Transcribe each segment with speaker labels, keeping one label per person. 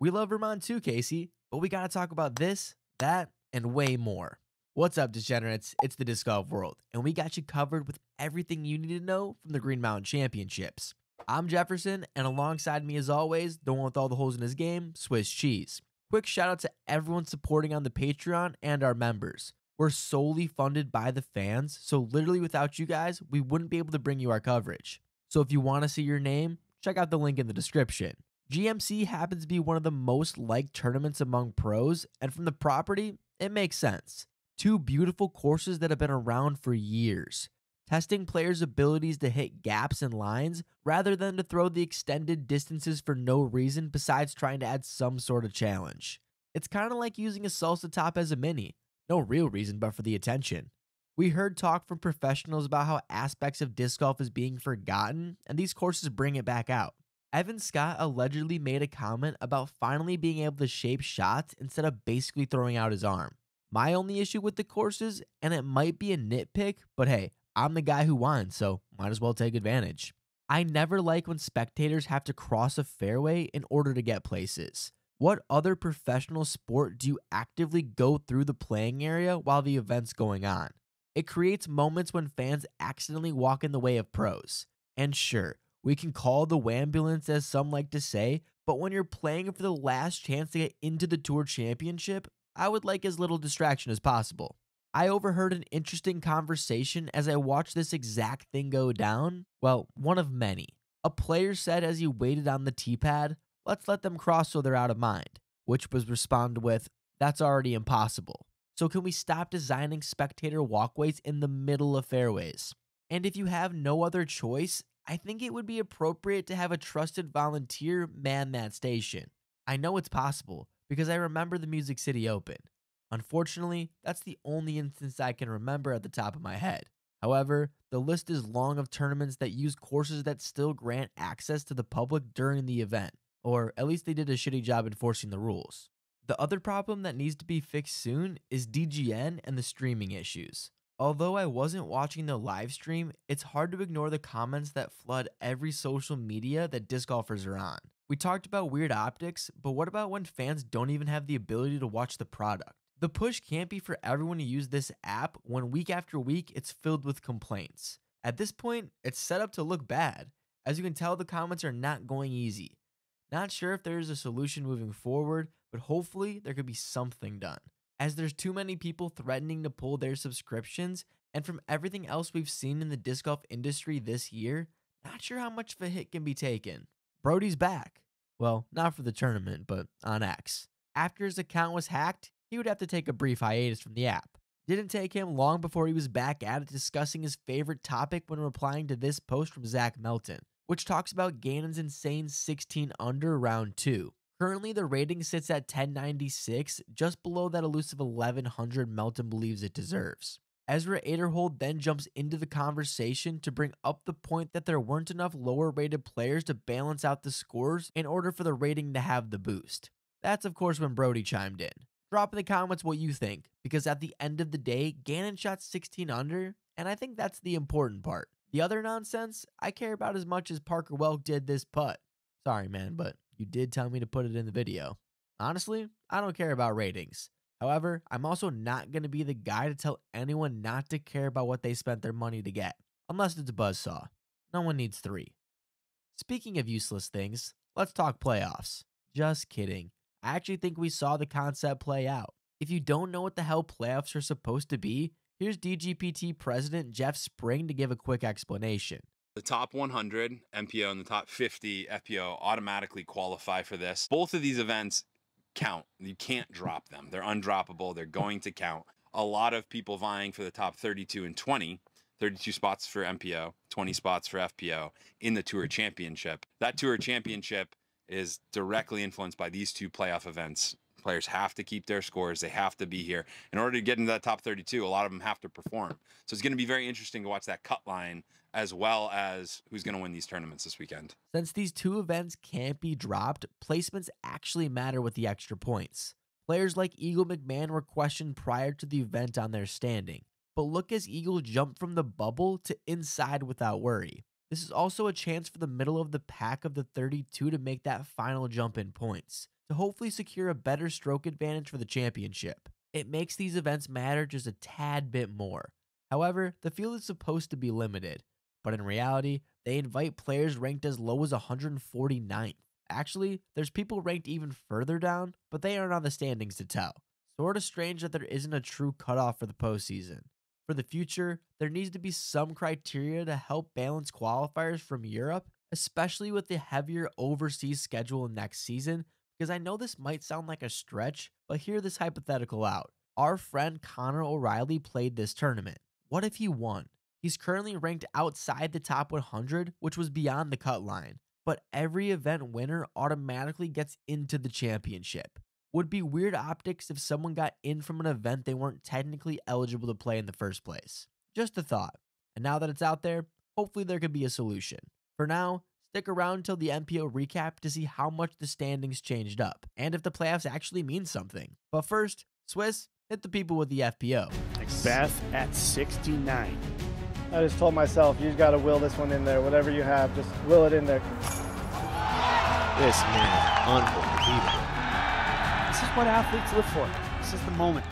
Speaker 1: We love Vermont too, Casey, but we gotta talk about this, that, and way more. What's up, degenerates? It's the Disc Golf World, and we got you covered with everything you need to know from the Green Mountain Championships. I'm Jefferson, and alongside me, as always, the one with all the holes in his game, Swiss Cheese. Quick shout out to everyone supporting on the Patreon and our members. We're solely funded by the fans, so literally without you guys, we wouldn't be able to bring you our coverage. So if you want to see your name, check out the link in the description. GMC happens to be one of the most liked tournaments among pros, and from the property, it makes sense. Two beautiful courses that have been around for years, testing players' abilities to hit gaps and lines rather than to throw the extended distances for no reason besides trying to add some sort of challenge. It's kind of like using a salsa top as a mini. No real reason but for the attention. We heard talk from professionals about how aspects of disc golf is being forgotten, and these courses bring it back out. Evan Scott allegedly made a comment about finally being able to shape shots instead of basically throwing out his arm. My only issue with the courses, and it might be a nitpick, but hey, I'm the guy who won, so might as well take advantage. I never like when spectators have to cross a fairway in order to get places. What other professional sport do you actively go through the playing area while the event's going on? It creates moments when fans accidentally walk in the way of pros. And sure, we can call the wambulance as some like to say, but when you're playing for the last chance to get into the Tour Championship, I would like as little distraction as possible. I overheard an interesting conversation as I watched this exact thing go down. Well, one of many. A player said as he waited on the tee pad, let's let them cross so they're out of mind, which was responded with, that's already impossible. So can we stop designing spectator walkways in the middle of fairways? And if you have no other choice, I think it would be appropriate to have a trusted volunteer man that station. I know it's possible because I remember the Music City Open. Unfortunately, that's the only instance I can remember at the top of my head. However, the list is long of tournaments that use courses that still grant access to the public during the event, or at least they did a shitty job enforcing the rules. The other problem that needs to be fixed soon is DGN and the streaming issues. Although I wasn't watching the live stream, it's hard to ignore the comments that flood every social media that disc golfers are on. We talked about weird optics, but what about when fans don't even have the ability to watch the product? The push can't be for everyone to use this app when week after week it's filled with complaints. At this point, it's set up to look bad. As you can tell, the comments are not going easy. Not sure if there is a solution moving forward, but hopefully there could be something done as there's too many people threatening to pull their subscriptions, and from everything else we've seen in the disc golf industry this year, not sure how much of a hit can be taken. Brodie's back. Well, not for the tournament, but on X. After his account was hacked, he would have to take a brief hiatus from the app. Didn't take him long before he was back at it discussing his favorite topic when replying to this post from Zach Melton, which talks about Gannon's insane 16 under round 2. Currently, the rating sits at 1096, just below that elusive 1100 Melton believes it deserves. Ezra Aderhold then jumps into the conversation to bring up the point that there weren't enough lower rated players to balance out the scores in order for the rating to have the boost. That's, of course, when Brodie chimed in. Drop in the comments what you think, because at the end of the day, Gannon shot 16 under, and I think that's the important part. The other nonsense, I care about as much as Parker Welck did this putt. Sorry, man, but you did tell me to put it in the video. Honestly, I don't care about ratings. However, I'm also not going to be the guy to tell anyone not to care about what they spent their money to get, unless it's a buzzsaw. No one needs three. Speaking of useless things, let's talk playoffs. Just kidding. I actually think we saw the concept play out. If you don't know what the hell playoffs are supposed to be, here's DGPT President Jeff Spring to give a quick explanation
Speaker 2: the top 100 MPO and the top 50 FPO automatically qualify for this. Both of these events count. You can't drop them. They're undroppable. They're going to count. A lot of people vying for the top 32 and 20, 32 spots for MPO, 20 spots for FPO in the Tour Championship. That Tour Championship is directly influenced by these two playoff events Players have to keep their scores. They have to be here. In order to get into that top 32, a lot of them have to perform. So it's going to be very interesting to watch that cut line as well as who's going to win these tournaments this weekend.
Speaker 1: Since these two events can't be dropped, placements actually matter with the extra points. Players like Eagle McMahon were questioned prior to the event on their standing, but look as Eagle jumped from the bubble to inside without worry. This is also a chance for the middle of the pack of the 32 to make that final jump in points. To hopefully secure a better stroke advantage for the championship. It makes these events matter just a tad bit more. However, the field is supposed to be limited, but in reality, they invite players ranked as low as 149th. Actually, there's people ranked even further down, but they aren't on the standings to tell. Sort of strange that there isn't a true cutoff for the postseason. For the future, there needs to be some criteria to help balance qualifiers from Europe, especially with the heavier overseas schedule next season, because I know this might sound like a stretch, but hear this hypothetical out. Our friend Connor O'Reilly played this tournament. What if he won? He's currently ranked outside the top 100, which was beyond the cut line, but every event winner automatically gets into the championship. Would be weird optics if someone got in from an event they weren't technically eligible to play in the first place. Just a thought. And now that it's out there, hopefully there could be a solution. For now, stick around until the MPO recap to see how much the standings changed up and if the playoffs actually mean something. But first, Swiss, hit the people with the FPO.
Speaker 3: Beth at 69.
Speaker 4: I just told myself, you just got to will this one in there. Whatever you have, just will it in there.
Speaker 3: This man unbelievable. This is what athletes live for. This is the moment.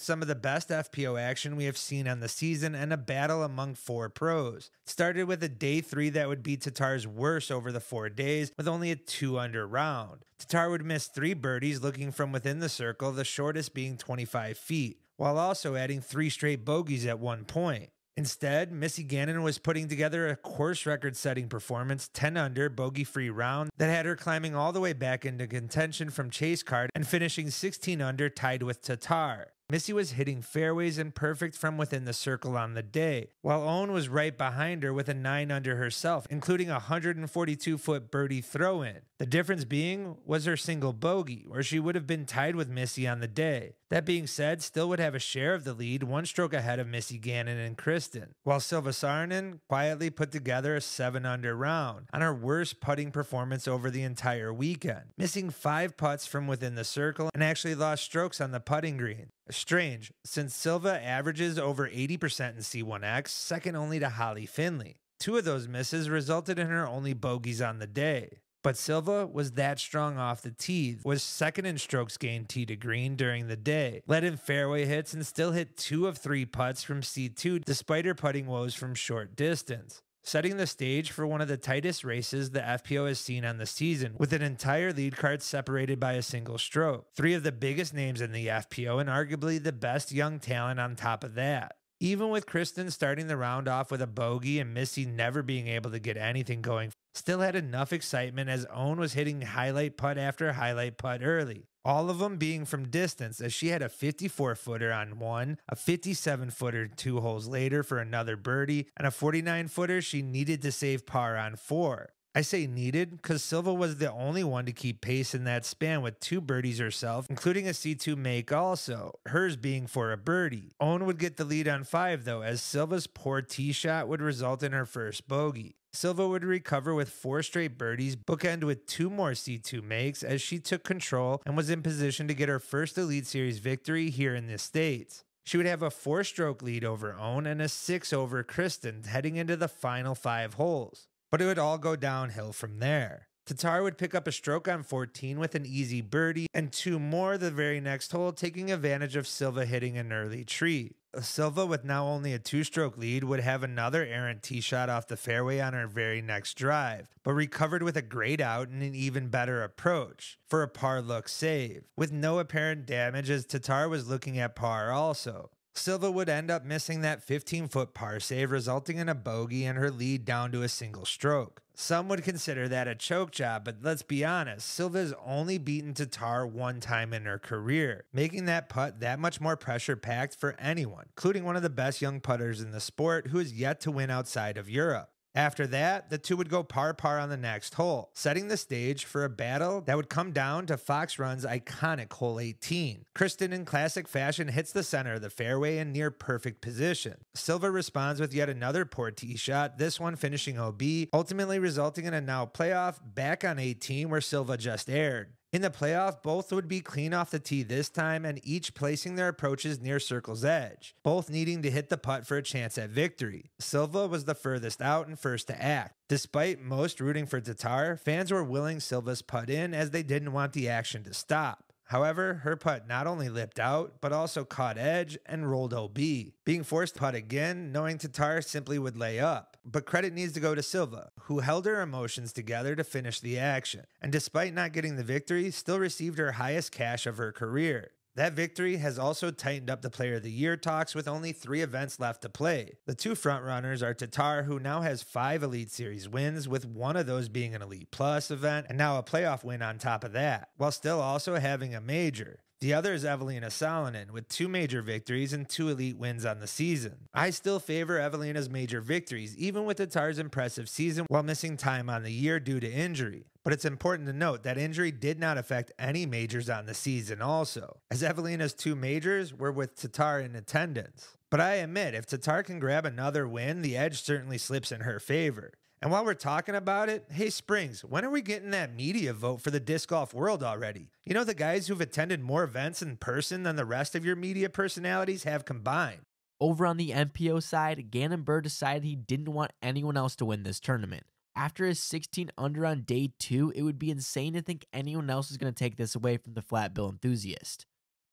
Speaker 5: Some of the best FPO action we have seen on the season and a battle among four pros. It started with a day three that would be Tattar's worst over the four days with only a two under round. Tattar would miss three birdies looking from within the circle, the shortest being 25 feet, while also adding three straight bogeys at one point. Instead, Missy Gannon was putting together a course record setting performance 10 under bogey free round that had her climbing all the way back into contention from chase card and finishing 16 under tied with Tattar. Missy was hitting fairways and perfect from within the circle on the day, while Ohn was right behind her with a 9 under herself, including a 142 foot birdie throw in. The difference being was her single bogey, where she would have been tied with Missy on the day. That being said, still would have a share of the lead, one stroke ahead of Missy Gannon and Kristin, while Silva Saarinen quietly put together a 7 under round on her worst putting performance over the entire weekend, missing five putts from within the circle and actually lost strokes on the putting green. Strange, since Silva averages over 80% in C1X, second only to Holly Finley. Two of those misses resulted in her only bogeys on the day. But Silva was that strong off the tee, was second in strokes gained tee to green during the day, led in fairway hits, and still hit two of three putts from C2 despite her putting woes from short distance setting the stage for one of the tightest races the FPO has seen on the season, with an entire lead card separated by a single stroke. Three of the biggest names in the FPO, and arguably the best young talent on top of that. Even with Kristin starting the round off with a bogey and Missy never being able to get anything going, still had enough excitement as Ohn was hitting highlight putt after highlight putt early all of them being from distance, as she had a 54 footer on one, a 57 footer two holes later for another birdie, and a 49 footer she needed to save par on four. I say needed because Silva was the only one to keep pace in that span with two birdies herself, including a C2 make also, hers being for a birdie. Ohn would get the lead on five though, as Silva's poor tee shot would result in her first bogey. Silva would recover with four straight birdies, bookend with two more C2 makes as she took control and was in position to get her first Elite Series victory here in the States. She would have a four stroke lead over Ohn and a six over Kristin heading into the final five holes. But it would all go downhill from there. Tattar would pick up a stroke on 14 with an easy birdie and two more the very next hole, taking advantage of Silva hitting an early tree. Silva, with now only a two stroke lead, would have another errant tee shot off the fairway on her very next drive, but recovered with a great out and an even better approach for a par look save, with no apparent damage as Tattar was looking at par also. Silva would end up missing that 15 foot par save, resulting in a bogey and her lead down to a single stroke. Some would consider that a choke job, but let's be honest, Silva Silva's only beaten Tattar one time in her career, making that putt that much more pressure packed for anyone, including one of the best young putters in the sport who is yet to win outside of Europe. After that, the two would go par par on the next hole, setting the stage for a battle that would come down to Fox Run's iconic hole 18. Kristin, in classic fashion, hits the center of the fairway in near perfect position. Silva responds with yet another poor tee shot, this one finishing OB, ultimately resulting in a now playoff back on 18 where Silva just aired. In the playoff, both would be clean off the tee this time and each placing their approaches near circle's edge, both needing to hit the putt for a chance at victory. Silva was the furthest out and first to act. Despite most rooting for Tattar, fans were willing Silva's putt in as they didn't want the action to stop. However, her putt not only lipped out, but also caught edge and rolled OB, being forced to putt again, knowing Tattar simply would lay up. But credit needs to go to Silva, who held her emotions together to finish the action, and despite not getting the victory, still received her highest cash of her career. That victory has also tightened up the Player of the Year talks with only three events left to play. The two frontrunners are Tattar, who now has five Elite Series wins, with one of those being an Elite Plus event, and now a playoff win on top of that, while still also having a major. The other is Evelina Salonen with two major victories and two elite wins on the season. I still favor Evelina's major victories, even with Tattar's impressive season while missing time on the year due to injury. But it's important to note that injury did not affect any majors on the season, also, as Evelina's two majors were with Tattar in attendance. But I admit, if Tattar can grab another win, the edge certainly slips in her favor. And while we're talking about it, hey Springs, when are we getting that media vote for the disc golf world already? You know, the guys who've attended more events in person than the rest of your media personalities have combined.
Speaker 1: Over on the MPO side, Gannon Buhr decided he didn't want anyone else to win this tournament. After his 16 under on day two, it would be insane to think anyone else is going to take this away from the flat bill enthusiast.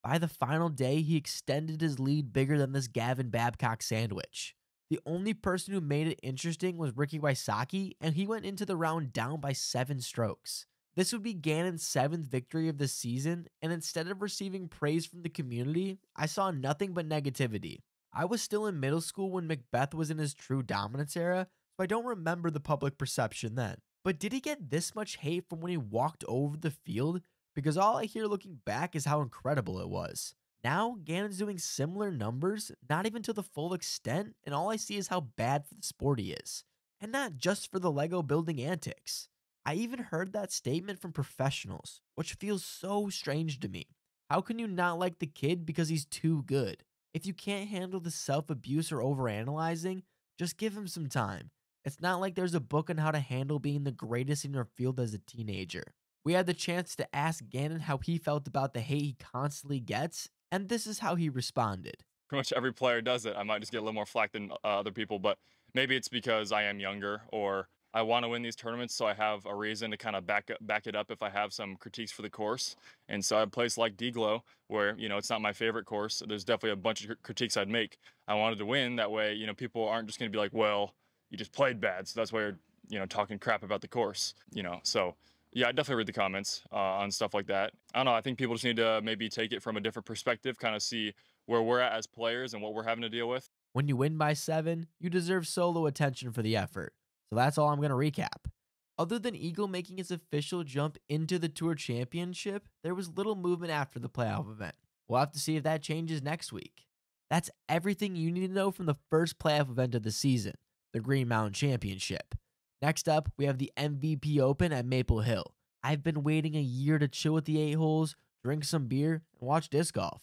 Speaker 1: By the final day, he extended his lead bigger than this Gavin Babcock sandwich. The only person who made it interesting was Ricky Wysocki, and he went into the round down by seven strokes. This would be Gannon's seventh victory of the season, and instead of receiving praise from the community, I saw nothing but negativity. I was still in middle school when McBeth was in his true dominance era, so I don't remember the public perception then. But did he get this much hate from when he walked over the field? Because all I hear looking back is how incredible it was. Now, Gannon's doing similar numbers, not even to the full extent, and all I see is how bad for the sport he is. And not just for the Lego building antics. I even heard that statement from professionals, which feels so strange to me. How can you not like the kid because he's too good? If you can't handle the self abuse or overanalyzing, just give him some time. It's not like there's a book on how to handle being the greatest in your field as a teenager. We had the chance to ask Gannon how he felt about the hate he constantly gets, and this is how he responded.
Speaker 6: Pretty much every player does it. I might just get a little more flack than uh, other people, but maybe it's because I am younger or I want to win these tournaments, so I have a reason to kind of back back it up if I have some critiques for the course. And so a place like Deglo, where you know it's not my favorite course, there's definitely a bunch of critiques I'd make. I wanted to win that way. You know, people aren't just going to be like, "Well, you just played bad," so that's why you're you know talking crap about the course. You know, so yeah, I definitely read the comments uh, on stuff like that. I don't know. I think people just need to maybe take it from a different perspective, kind of see where we're at as players and what we're having to deal with.
Speaker 1: When you win by seven, you deserve solo attention for the effort. So that's all I'm going to recap. Other than Eagle making his official jump into the Tour Championship, there was little movement after the playoff event. We'll have to see if that changes next week. That's everything you need to know from the first playoff event of the season, the Green Mountain Championship. Next up, we have the MVP Open at Maple Hill. I've been waiting a year to chill with the eight holes, drink some beer, and watch disc golf.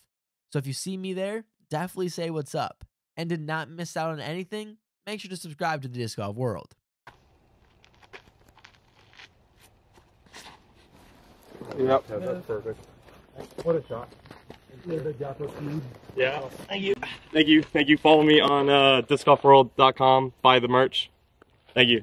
Speaker 1: So if you see me there, definitely say what's up. And to not miss out on anything, make sure to subscribe to the Disc Golf World.
Speaker 7: Yep, that's perfect.
Speaker 4: What a shot.
Speaker 7: Yeah. Thank you. Thank you. Thank you. Follow me on uh, discgolfworld.com. Buy the merch. Thank you.